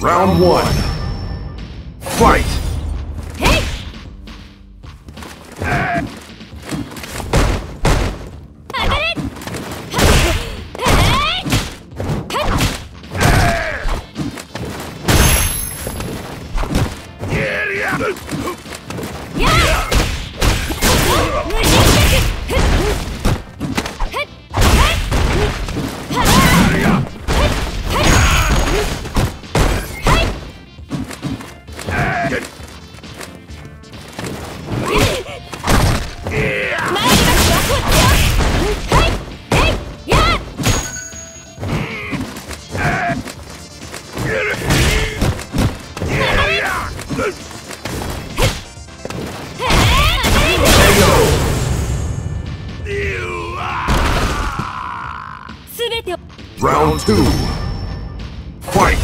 Round one. Fight! Round two. Fight!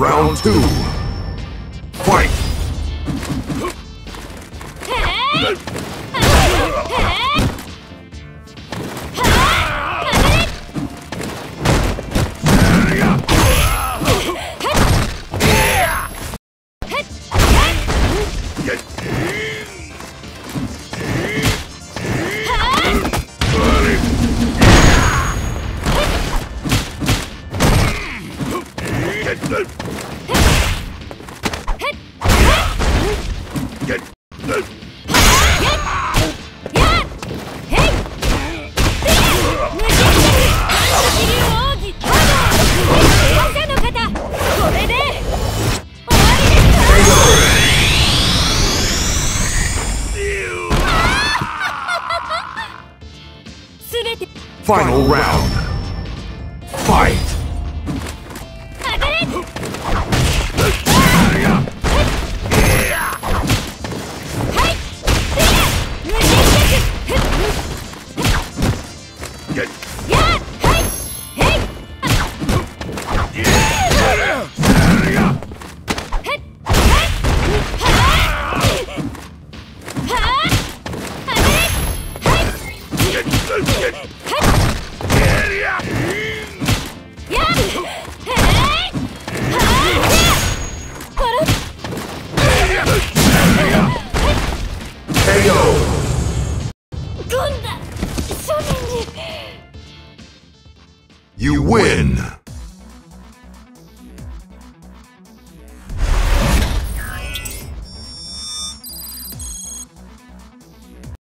Round two. Fight! Final round. Fight! Hey! You win.